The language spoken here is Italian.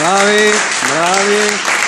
Bravi, bravi.